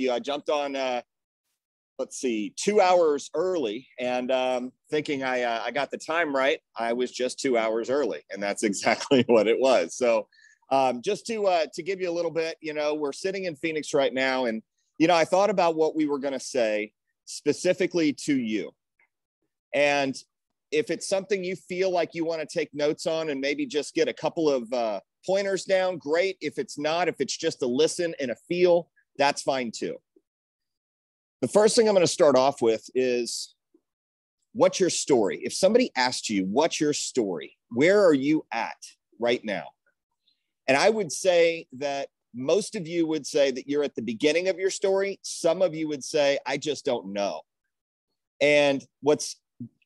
you. I jumped on, uh, let's see, two hours early, and um, thinking I uh, I got the time right. I was just two hours early, and that's exactly what it was. So, um, just to uh, to give you a little bit, you know, we're sitting in Phoenix right now, and you know, I thought about what we were going to say specifically to you, and if it's something you feel like you want to take notes on and maybe just get a couple of uh, pointers down, great. If it's not, if it's just a listen and a feel, that's fine too. The first thing I'm going to start off with is what's your story? If somebody asked you, what's your story? Where are you at right now? And I would say that most of you would say that you're at the beginning of your story. Some of you would say, I just don't know. And what's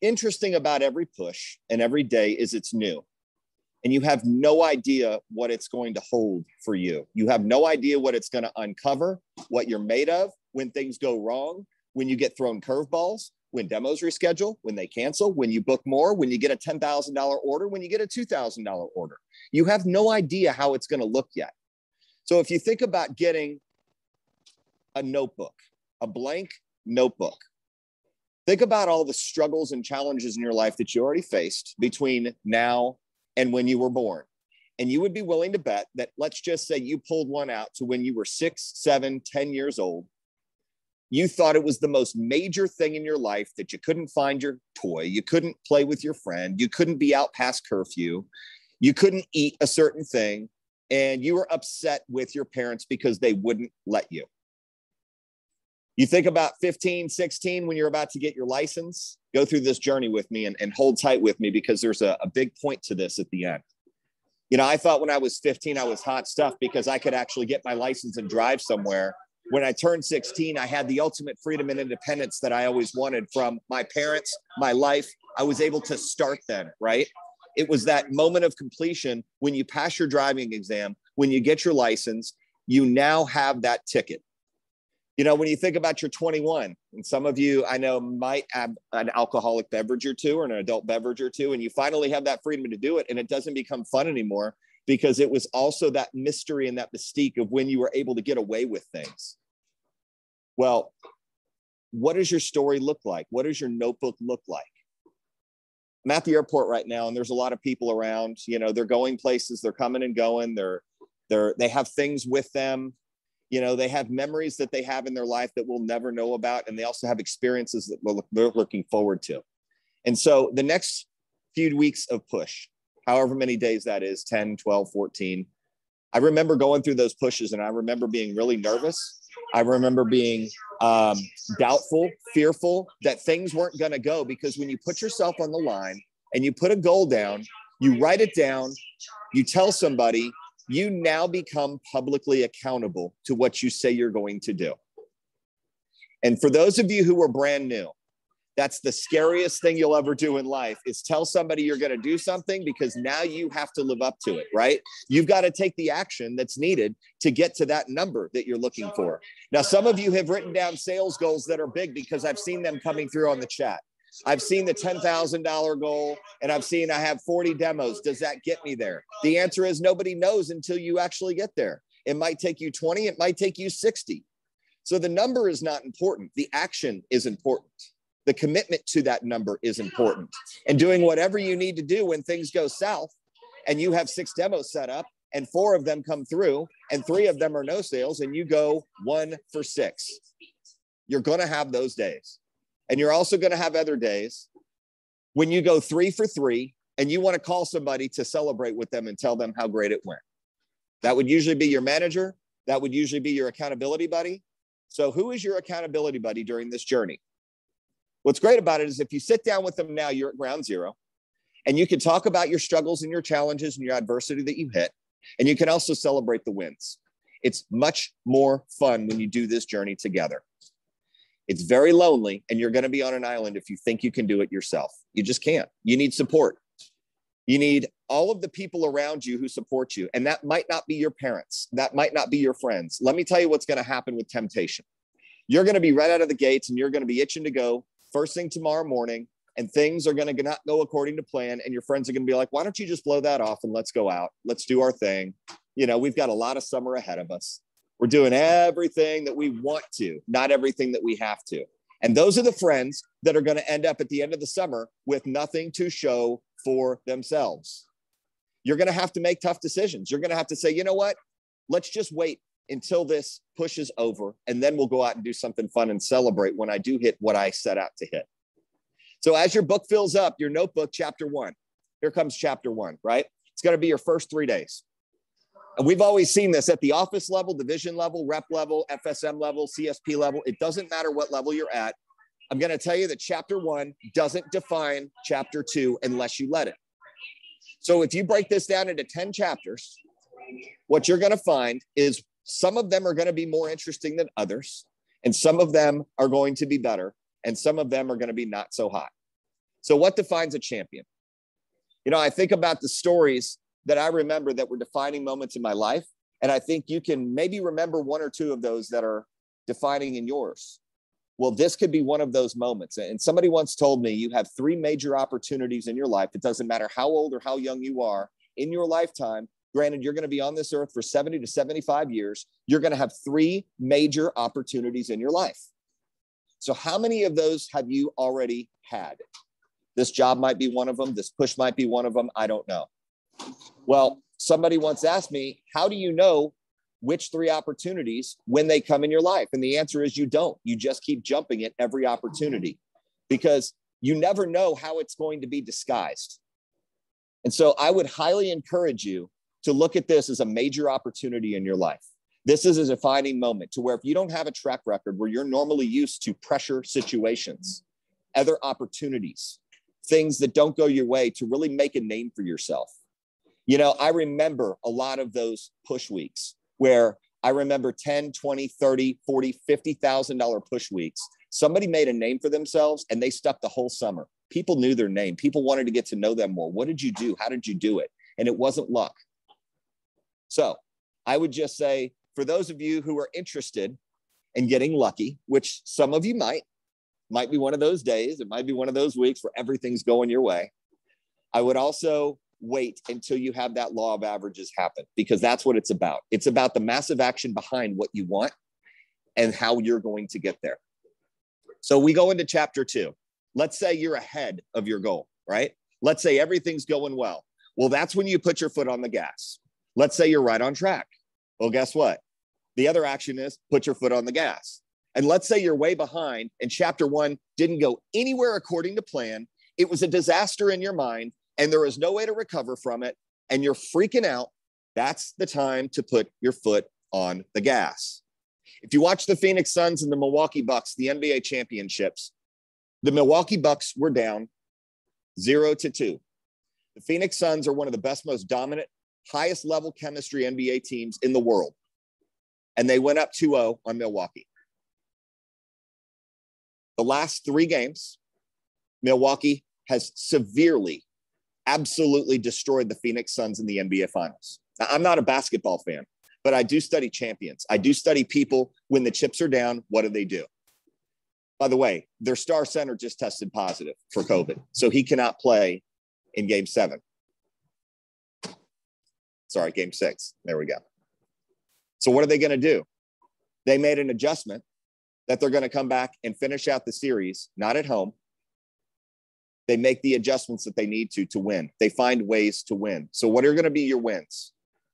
interesting about every push and every day is it's new. And you have no idea what it's going to hold for you. You have no idea what it's going to uncover, what you're made of when things go wrong, when you get thrown curveballs, when demos reschedule, when they cancel, when you book more, when you get a $10,000 order, when you get a $2,000 order. You have no idea how it's going to look yet. So if you think about getting a notebook, a blank notebook, think about all the struggles and challenges in your life that you already faced between now and when you were born. And you would be willing to bet that let's just say you pulled one out to when you were six, seven, ten years old. You thought it was the most major thing in your life that you couldn't find your toy, you couldn't play with your friend, you couldn't be out past curfew, you couldn't eat a certain thing, and you were upset with your parents because they wouldn't let you. You think about 15, 16 when you're about to get your license, go through this journey with me and, and hold tight with me because there's a, a big point to this at the end. You know, I thought when I was 15, I was hot stuff because I could actually get my license and drive somewhere. When I turned 16, I had the ultimate freedom and independence that I always wanted from my parents, my life. I was able to start then, right? It was that moment of completion when you pass your driving exam, when you get your license, you now have that ticket you know, when you think about your 21, and some of you I know might have an alcoholic beverage or two or an adult beverage or two, and you finally have that freedom to do it, and it doesn't become fun anymore because it was also that mystery and that mystique of when you were able to get away with things. Well, what does your story look like? What does your notebook look like? I'm at the airport right now, and there's a lot of people around. You know, they're going places, they're coming and going. They're they're they have things with them you know they have memories that they have in their life that we'll never know about and they also have experiences that they're looking forward to. And so the next few weeks of push however many days that is 10 12 14 i remember going through those pushes and i remember being really nervous. I remember being um, doubtful fearful that things weren't going to go because when you put yourself on the line and you put a goal down you write it down you tell somebody you now become publicly accountable to what you say you're going to do. And for those of you who are brand new, that's the scariest thing you'll ever do in life is tell somebody you're going to do something because now you have to live up to it, right? You've got to take the action that's needed to get to that number that you're looking for. Now, some of you have written down sales goals that are big because I've seen them coming through on the chat. I've seen the $10,000 goal and I've seen I have 40 demos. Does that get me there? The answer is nobody knows until you actually get there. It might take you 20, it might take you 60. So the number is not important. The action is important. The commitment to that number is important. And doing whatever you need to do when things go south and you have six demos set up and four of them come through and three of them are no sales and you go one for six. You're going to have those days. And you're also going to have other days when you go three for three and you want to call somebody to celebrate with them and tell them how great it went. That would usually be your manager. That would usually be your accountability buddy. So, who is your accountability buddy during this journey? What's great about it is if you sit down with them now, you're at ground zero and you can talk about your struggles and your challenges and your adversity that you hit. And you can also celebrate the wins. It's much more fun when you do this journey together. It's very lonely, and you're going to be on an island if you think you can do it yourself. You just can't. You need support. You need all of the people around you who support you. And that might not be your parents, that might not be your friends. Let me tell you what's going to happen with temptation. You're going to be right out of the gates and you're going to be itching to go first thing tomorrow morning, and things are going to not go according to plan. And your friends are going to be like, why don't you just blow that off and let's go out? Let's do our thing. You know, we've got a lot of summer ahead of us. We're doing everything that we want to, not everything that we have to. And those are the friends that are going to end up at the end of the summer with nothing to show for themselves. You're going to have to make tough decisions. You're going to have to say, you know what? Let's just wait until this pushes over, and then we'll go out and do something fun and celebrate when I do hit what I set out to hit. So, as your book fills up, your notebook, chapter one, here comes chapter one, right? It's going to be your first three days. And we've always seen this at the office level, division level, rep level, FSM level, CSP level. It doesn't matter what level you're at. I'm going to tell you that chapter one doesn't define chapter two unless you let it. So if you break this down into 10 chapters, what you're going to find is some of them are going to be more interesting than others, and some of them are going to be better, and some of them are going to be not so hot. So, what defines a champion? You know, I think about the stories that I remember that were defining moments in my life. And I think you can maybe remember one or two of those that are defining in yours. Well, this could be one of those moments. And somebody once told me you have three major opportunities in your life. It doesn't matter how old or how young you are in your lifetime. Granted, you're going to be on this earth for 70 to 75 years. You're going to have three major opportunities in your life. So, how many of those have you already had? This job might be one of them. This push might be one of them. I don't know. Well, somebody once asked me, How do you know which three opportunities when they come in your life? And the answer is you don't. You just keep jumping at every opportunity because you never know how it's going to be disguised. And so I would highly encourage you to look at this as a major opportunity in your life. This is a defining moment to where if you don't have a track record where you're normally used to pressure situations, other opportunities, things that don't go your way to really make a name for yourself, you know, I remember a lot of those push weeks where I remember 10, 20, 30, 40, $50,000 push weeks. Somebody made a name for themselves and they stuck the whole summer. People knew their name. People wanted to get to know them more. What did you do? How did you do it? And it wasn't luck. So I would just say for those of you who are interested in getting lucky, which some of you might, might be one of those days, it might be one of those weeks where everything's going your way. I would also wait until you have that law of averages happen because that's what it's about. It's about the massive action behind what you want and how you're going to get there. So we go into chapter two. Let's say you're ahead of your goal, right? Let's say everything's going well. Well, that's when you put your foot on the gas. Let's say you're right on track. Well, guess what? The other action is put your foot on the gas. And let's say you're way behind and chapter one didn't go anywhere according to plan. It was a disaster in your mind and there is no way to recover from it and you're freaking out, that's the time to put your foot on the gas. If you watch the Phoenix Suns and the Milwaukee Bucks, the NBA championships, the Milwaukee Bucks were down zero to two. The Phoenix Suns are one of the best, most dominant, highest level chemistry NBA teams in the world. And they went up 2 0 on Milwaukee. The last three games, Milwaukee has severely absolutely destroyed the Phoenix Suns in the NBA Finals. Now, I'm not a basketball fan, but I do study champions. I do study people when the chips are down, what do they do? By the way, their star center just tested positive for COVID, so he cannot play in game seven. Sorry, game six. There we go. So, what are they going to do? They made an adjustment that they're going to come back and finish out the series, not at home, they make the adjustments that they need to to win. They find ways to win. So, what are going to be your wins?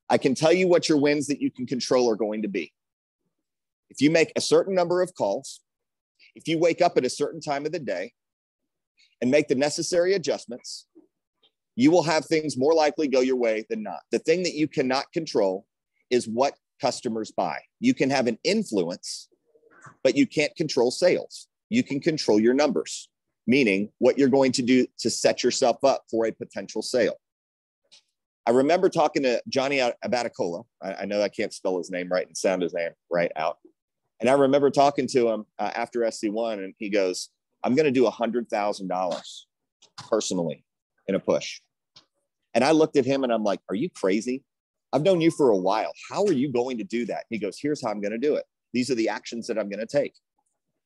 I can tell you what your wins that you can control are going to be. If you make a certain number of calls, if you wake up at a certain time of the day and make the necessary adjustments, you will have things more likely go your way than not. The thing that you cannot control is what customers buy. You can have an influence, but you can't control sales. You can control your numbers meaning what you're going to do to set yourself up for a potential sale. I remember talking to Johnny Abaticola. I, I know I can't spell his name right and sound his name right out. And I remember talking to him uh, after SC1, and he goes, I'm going to do $100,000 personally in a push. And I looked at him and I'm like, Are you crazy? I've known you for a while. How are you going to do that? He goes, Here's how I'm going to do it. These are the actions that I'm going to take.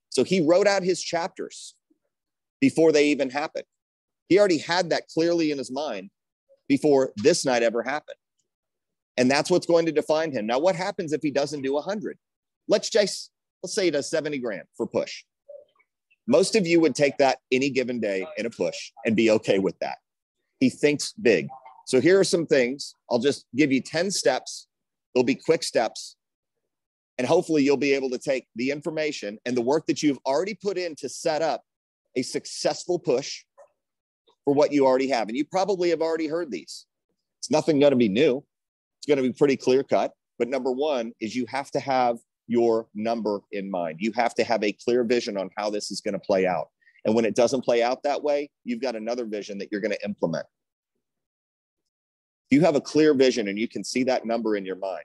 So he wrote out his chapters before they even happened. He already had that clearly in his mind before this night ever happened. And that's what's going to define him. Now, what happens if he doesn't do 100? Let's just, let's say he does 70 grand for push. Most of you would take that any given day in a push and be okay with that. He thinks big. So here are some things. I'll just give you 10 steps. They'll be quick steps. And hopefully you'll be able to take the information and the work that you've already put in to set up a successful push for what you already have. And you probably have already heard these. It's nothing going to be new. It's going to be pretty clear cut. But number one is you have to have your number in mind. You have to have a clear vision on how this is going to play out. And when it doesn't play out that way, you've got another vision that you're going to implement. If You have a clear vision and you can see that number in your mind.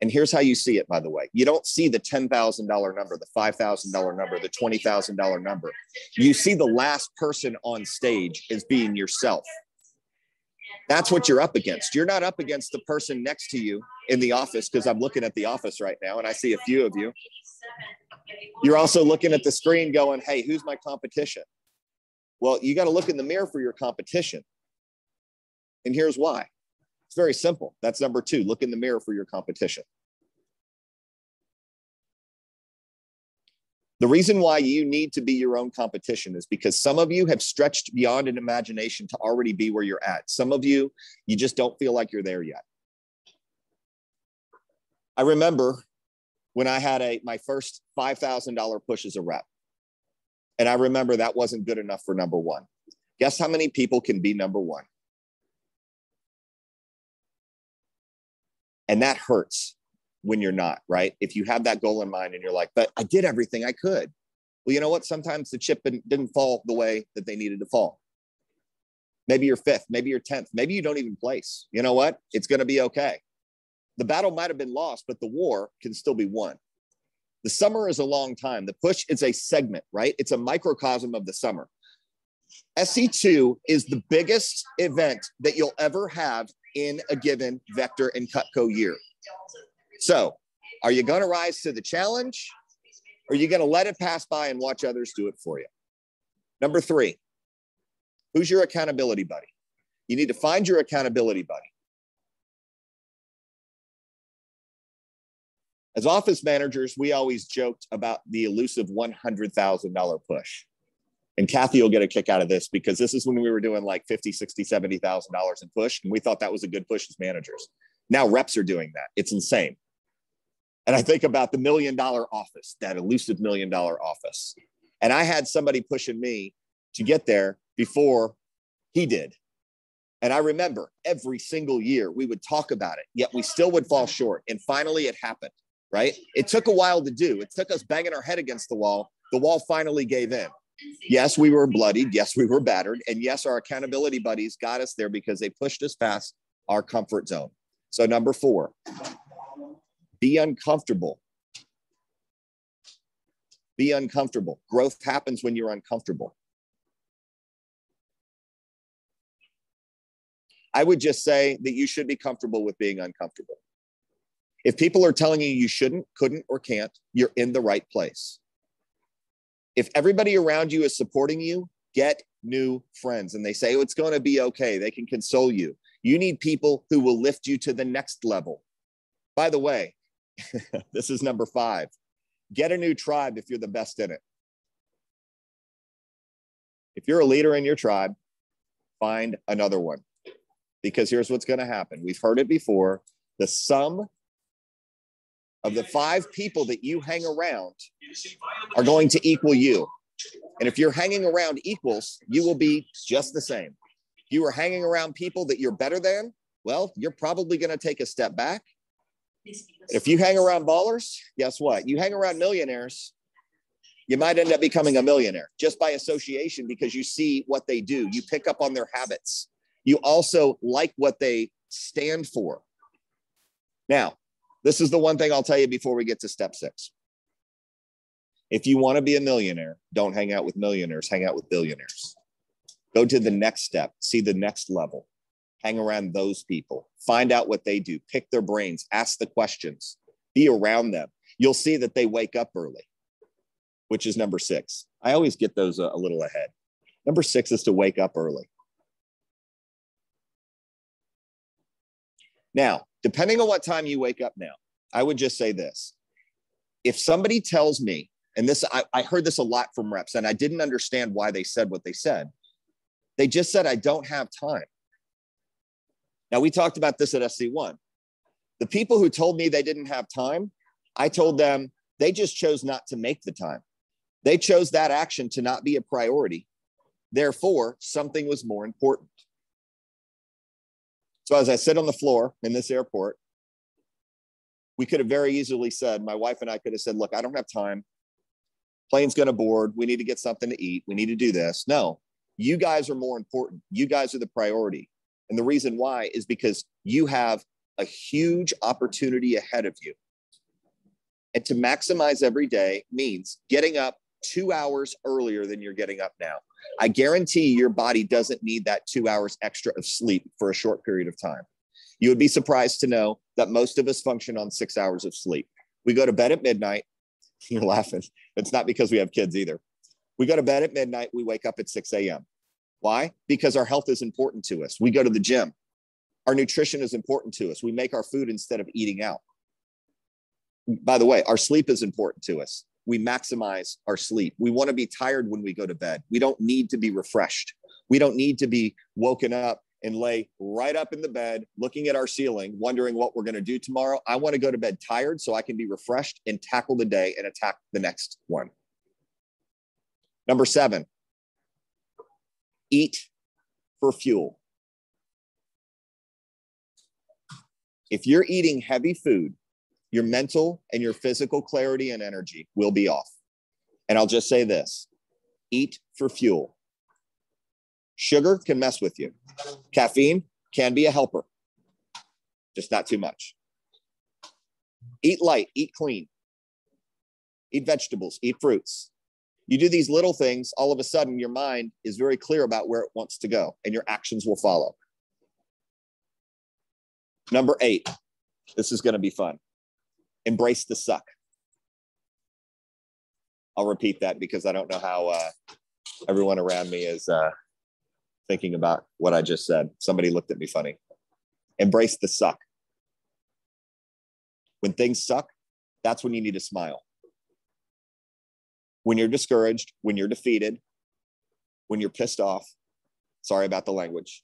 And here's how you see it, by the way. You don't see the $10,000 number, the $5,000 number, the $20,000 number. You see the last person on stage as being yourself. That's what you're up against. You're not up against the person next to you in the office because I'm looking at the office right now and I see a few of you. You're also looking at the screen going, hey, who's my competition? Well, you got to look in the mirror for your competition. And here's why it's very simple. That's number two look in the mirror for your competition. The reason why you need to be your own competition is because some of you have stretched beyond an imagination to already be where you're at. Some of you, you just don't feel like you're there yet. I remember when I had a my first $5,000 push as a rep. And I remember that wasn't good enough for number 1. Guess how many people can be number 1? And that hurts when you're not, right? If you have that goal in mind and you're like, but I did everything I could. Well, you know what? Sometimes the chip didn't fall the way that they needed to fall. Maybe you're fifth, maybe you're 10th, maybe you don't even place. You know what? It's going to be okay. The battle might have been lost, but the war can still be won. The summer is a long time. The push is a segment, right? It's a microcosm of the summer. SC2 is the biggest event that you'll ever have in a given Vector and Cutco year. So, are you going to rise to the challenge? Or are you going to let it pass by and watch others do it for you? Number three, who's your accountability buddy? You need to find your accountability buddy. As office managers, we always joked about the elusive $100,000 push. And Kathy will get a kick out of this because this is when we were doing like 50, 60, $70,000 in push. And we thought that was a good push as managers. Now reps are doing that. It's insane. And I think about the million dollar office, that elusive million dollar office. And I had somebody pushing me to get there before he did. And I remember every single year we would talk about it, yet we still would fall short. And finally it happened, right? It took a while to do. It took us banging our head against the wall. The wall finally gave in. Yes, we were bloodied. Yes, we were battered. And yes, our accountability buddies got us there because they pushed us past our comfort zone. So, number four, be uncomfortable. Be uncomfortable. Growth happens when you're uncomfortable. I would just say that you should be comfortable with being uncomfortable. If people are telling you you shouldn't, couldn't, or can't, you're in the right place. If everybody around you is supporting you, get new friends and they say, oh, it's going to be okay. They can console you. You need people who will lift you to the next level. By the way, this is number five get a new tribe if you're the best in it. If you're a leader in your tribe, find another one. Because here's what's going to happen. We've heard it before. The sum of the five people that you hang around are going to equal you. And if you're hanging around equals, you will be just the same. If you are hanging around people that you're better than, well, you're probably going to take a step back. If you hang around ballers, guess what? You hang around millionaires, you might end up becoming a millionaire just by association because you see what they do. You pick up on their habits. You also like what they stand for. Now, this is the one thing I'll tell you before we get to step six. If you want to be a millionaire, don't hang out with millionaires, hang out with billionaires. Go to the next step, see the next level, hang around those people, find out what they do, pick their brains, ask the questions, be around them. You'll see that they wake up early, which is number six. I always get those a, a little ahead. Number six is to wake up early. Now, depending on what time you wake up now, I would just say this. If somebody tells me, and this, I, I heard this a lot from reps, and I didn't understand why they said what they said. They just said, I don't have time. Now, we talked about this at SC1. The people who told me they didn't have time, I told them they just chose not to make the time. They chose that action to not be a priority. Therefore, something was more important. So as I sit on the floor in this airport, we could have very easily said, my wife and I could have said, look, I don't have time. Plane's going to board. We need to get something to eat. We need to do this. No, you guys are more important. You guys are the priority. And the reason why is because you have a huge opportunity ahead of you. And to maximize every day means getting up two hours earlier than you're getting up now. I guarantee your body doesn't need that two hours extra of sleep for a short period of time. You would be surprised to know that most of us function on six hours of sleep. We go to bed at midnight. You're laughing. It's not because we have kids either. We go to bed at midnight. We wake up at 6 a.m. Why? Because our health is important to us. We go to the gym. Our nutrition is important to us. We make our food instead of eating out. By the way, our sleep is important to us we maximize our sleep. We want to be tired when we go to bed. We don't need to be refreshed. We don't need to be woken up and lay right up in the bed looking at our ceiling, wondering what we're going to do tomorrow. I want to go to bed tired so I can be refreshed and tackle the day and attack the next one. Number seven, eat for fuel. If you're eating heavy food, your mental and your physical clarity and energy will be off. And I'll just say this eat for fuel. Sugar can mess with you, caffeine can be a helper, just not too much. Eat light, eat clean, eat vegetables, eat fruits. You do these little things, all of a sudden, your mind is very clear about where it wants to go, and your actions will follow. Number eight, this is going to be fun embrace the suck. I'll repeat that because I don't know how uh, everyone around me is uh, thinking about what I just said. Somebody looked at me funny. Embrace the suck. When things suck, that's when you need to smile. When you're discouraged, when you're defeated, when you're pissed off, sorry about the language.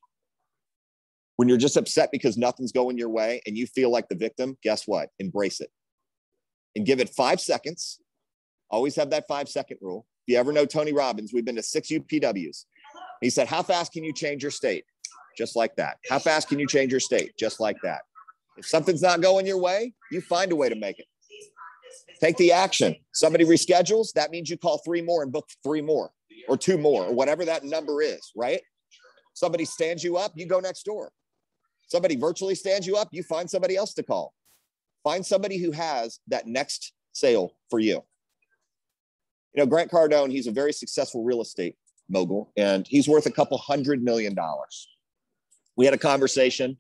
When you're just upset because nothing's going your way and you feel like the victim, guess what? Embrace it and give it five seconds. Always have that five second rule. If you ever know Tony Robbins, we've been to six UPWs. He said, How fast can you change your state? Just like that. How fast can you change your state? Just like that. If something's not going your way, you find a way to make it. Take the action. Somebody reschedules, that means you call three more and book three more or two more or whatever that number is, right? Somebody stands you up, you go next door. Somebody virtually stands you up, you find somebody else to call. Find somebody who has that next sale for you. You know, Grant Cardone, he's a very successful real estate mogul and he's worth a couple hundred million dollars. We had a conversation.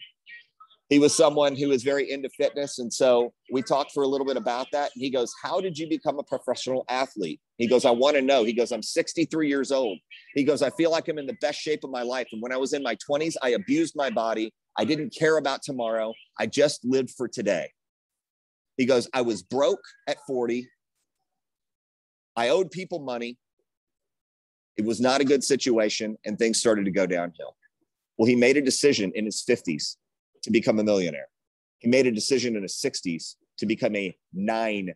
He was someone who was very into fitness. And so we talked for a little bit about that. And he goes, How did you become a professional athlete? He goes, I want to know. He goes, I'm 63 years old. He goes, I feel like I'm in the best shape of my life. And when I was in my 20s, I abused my body. I didn't care about tomorrow. I just lived for today. He goes, I was broke at 40. I owed people money. It was not a good situation, and things started to go downhill. Well, he made a decision in his 50s to become a millionaire. He made a decision in his 60s to become a nine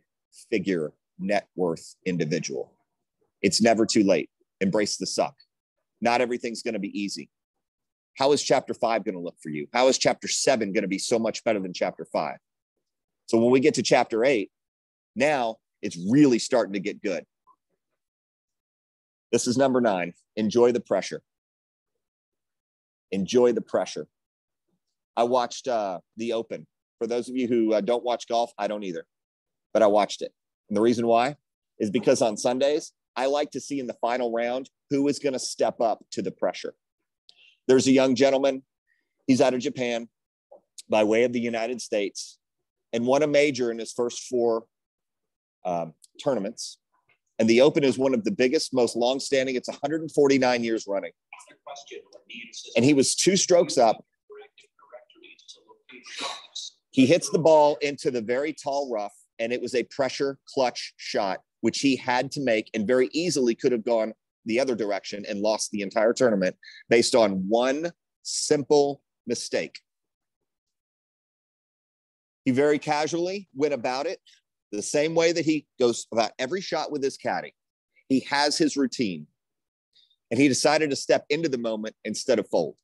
figure net worth individual. It's never too late. Embrace the suck. Not everything's going to be easy. How is chapter five going to look for you? How is chapter seven going to be so much better than chapter five? So when we get to chapter eight, now it's really starting to get good. This is number nine. Enjoy the pressure. Enjoy the pressure. I watched uh, the Open. For those of you who uh, don't watch golf, I don't either, but I watched it. And the reason why is because on Sundays, I like to see in the final round who is going to step up to the pressure. There's a young gentleman. He's out of Japan by way of the United States and won a major in his first four um, tournaments. And the Open is one of the biggest, most long-standing. It's 149 years running. And he was two strokes up. He hits the ball into the very tall rough, and it was a pressure clutch shot, which he had to make and very easily could have gone the other direction and lost the entire tournament based on one simple mistake. He very casually went about it the same way that he goes about every shot with his caddy. He has his routine. And he decided to step into the moment instead of fold.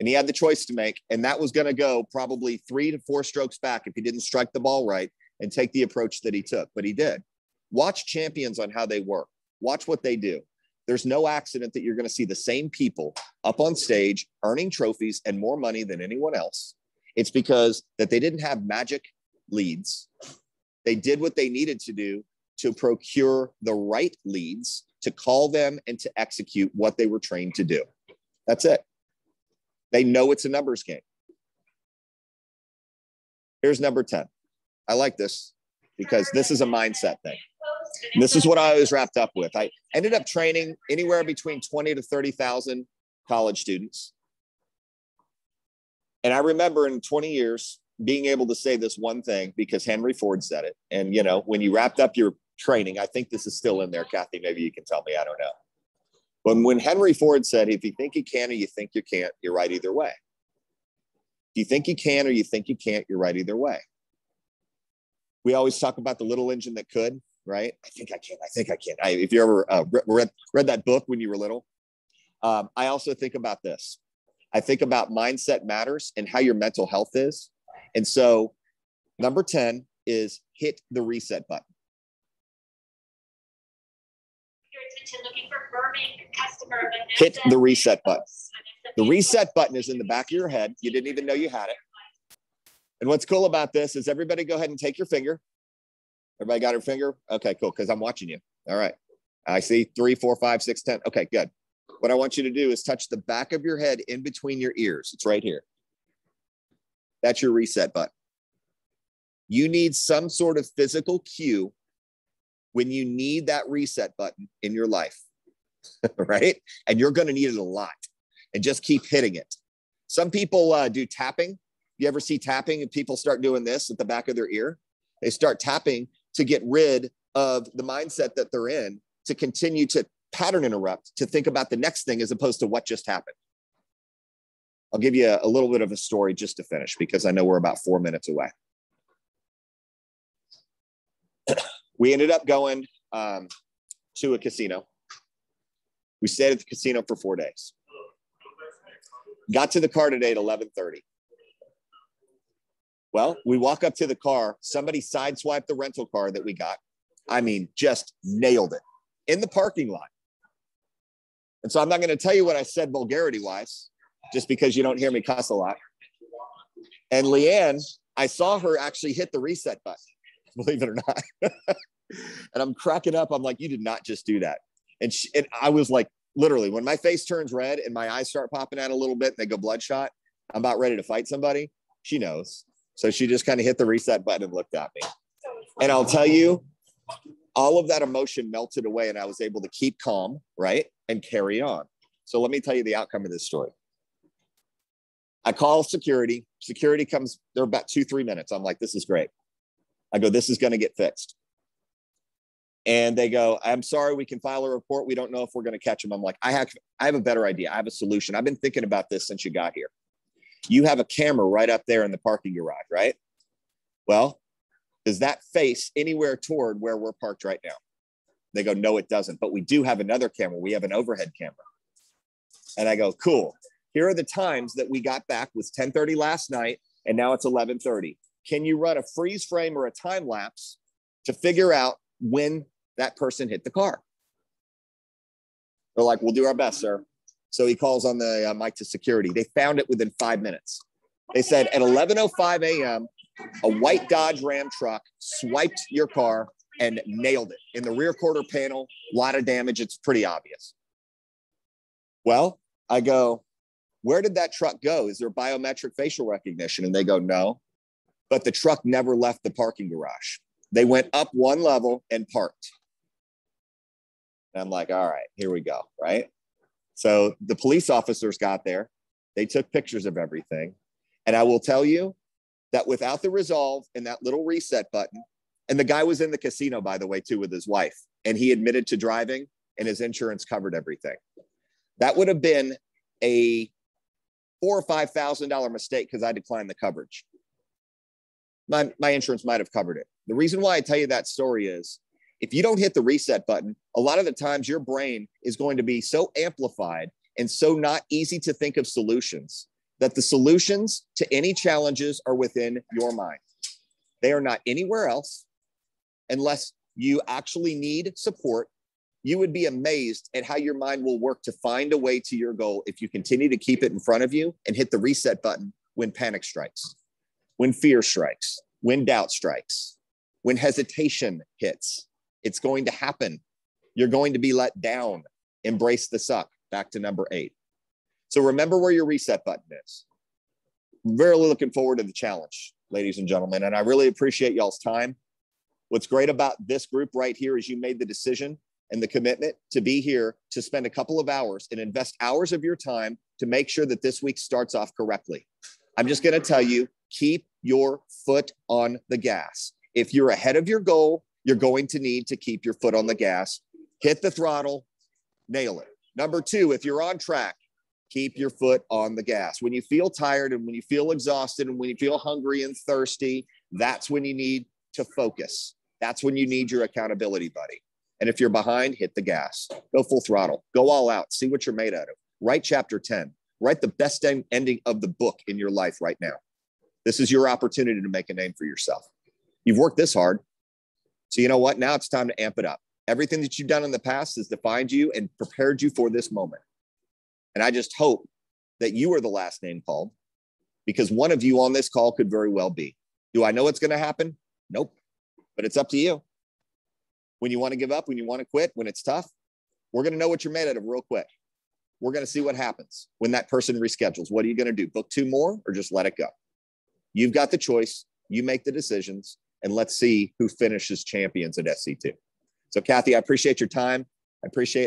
And he had the choice to make. And that was going to go probably three to four strokes back if he didn't strike the ball right and take the approach that he took. But he did. Watch champions on how they work, watch what they do. There's no accident that you're going to see the same people up on stage earning trophies and more money than anyone else. It's because that they didn't have magic leads. They did what they needed to do to procure the right leads, to call them and to execute what they were trained to do. That's it. They know it's a numbers game. Here's number 10. I like this because this is a mindset thing. And this is what I was wrapped up with. I ended up training anywhere between 20 to 30,000 college students. And I remember in 20 years being able to say this one thing because Henry Ford said it. And, you know, when you wrapped up your training, I think this is still in there. Kathy, maybe you can tell me. I don't know. But when Henry Ford said, if you think you can or you think you can't, you're right either way. If you think you can or you think you can't, you're right either way. We always talk about the little engine that could, right? I think I can. I think I can. I, if you ever uh, read, read that book when you were little, um, I also think about this. I think about mindset matters and how your mental health is. And so, number 10 is hit the reset button. Hit the reset button. The reset button is in the back of your head. You didn't even know you had it. And what's cool about this is everybody go ahead and take your finger. Everybody got her finger? Okay, cool. Because I'm watching you. All right. I see three, four, five, six, ten. Okay, good. What I want you to do is touch the back of your head in between your ears. It's right here. That's your reset button. You need some sort of physical cue when you need that reset button in your life, right? And you're going to need it a lot and just keep hitting it. Some people uh, do tapping. You ever see tapping and people start doing this at the back of their ear? They start tapping to get rid of the mindset that they're in to continue to pattern interrupt to think about the next thing as opposed to what just happened. I'll give you a, a little bit of a story just to finish because I know we're about four minutes away. we ended up going um, to a casino. We stayed at the casino for four days. Got to the car today at 11:30. Well, we walk up to the car. Somebody sideswiped the rental car that we got. I mean, just nailed it in the parking lot. And so I'm not going to tell you what I said vulgarity wise, just because you don't hear me cuss a lot. And Leanne, I saw her actually hit the reset button, believe it or not. and I'm cracking up. I'm like, you did not just do that. And, she, and I was like, literally, when my face turns red and my eyes start popping out a little bit and they go bloodshot, I'm about ready to fight somebody. She knows. So she just kind of hit the reset button and looked at me. And I'll tell you, all of that emotion melted away and I was able to keep calm, right? And carry on. So let me tell you the outcome of this story. I call security. Security comes, they're about two, three minutes. I'm like, this is great. I go, this is going to get fixed. And they go, I'm sorry, we can file a report. We don't know if we're going to catch them. I'm like, I have, I have a better idea. I have a solution. I've been thinking about this since you got here. You have a camera right up there in the parking garage, right? Well, does that face anywhere toward where we're parked right now? They go, no, it doesn't. But we do have another camera. We have an overhead camera. And I go, cool. Here are the times that we got back was 10:30 last night, and now it's 11:30. Can you run a freeze frame or a time lapse to figure out when that person hit the car? They're like, we'll do our best, sir. So he calls on the uh, mic to security. They found it within five minutes. They said at 11:05 a.m., a white Dodge Ram truck swiped your car and nailed it in the rear quarter panel. A lot of damage. It's pretty obvious. Well, I go, where did that truck go? Is there biometric facial recognition? And they go, no. But the truck never left the parking garage. They went up one level and parked. And I'm like, all right, here we go. Right. So the police officers got there. They took pictures of everything. And I will tell you, that without the resolve and that little reset button, and the guy was in the casino, by the way, too, with his wife, and he admitted to driving and his insurance covered everything. That would have been a four or five thousand dollar mistake because I declined the coverage. My, my insurance might have covered it. The reason why I tell you that story is if you don't hit the reset button, a lot of the times your brain is going to be so amplified and so not easy to think of solutions that the solutions to any challenges are within your mind. They are not anywhere else unless you actually need support. You would be amazed at how your mind will work to find a way to your goal if you continue to keep it in front of you and hit the reset button when panic strikes, when fear strikes, when doubt strikes, when hesitation hits. It's going to happen. You're going to be let down. Embrace the suck. Back to number eight. So remember where your reset button is. Very looking forward to the challenge, ladies and gentlemen. And I really appreciate y'all's time. What's great about this group right here is you made the decision and the commitment to be here to spend a couple of hours and invest hours of your time to make sure that this week starts off correctly. I'm just going to tell you keep your foot on the gas. If you're ahead of your goal, you're going to need to keep your foot on the gas, hit the throttle, nail it. Number two, if you're on track, keep your foot on the gas. When you feel tired and when you feel exhausted and when you feel hungry and thirsty, that's when you need to focus. That's when you need your accountability buddy. And if you're behind, hit the gas. Go full throttle. Go all out. See what you're made out of. Write chapter 10. Write the best ending of the book in your life right now. This is your opportunity to make a name for yourself. You've worked this hard. So, you know what? Now it's time to amp it up. Everything that you've done in the past has defined you and prepared you for this moment. And I just hope that you are the last name called because one of you on this call could very well be. Do I know what's going to happen? Nope. But it's up to you. When you want to give up, when you want to quit, when it's tough, we're going to know what you're made out of real quick. We're going to see what happens when that person reschedules. What are you going to do? Book two more or just let it go? You've got the choice. You make the decisions, and let's see who finishes champions at SC2. So, Kathy, I appreciate your time. I appreciate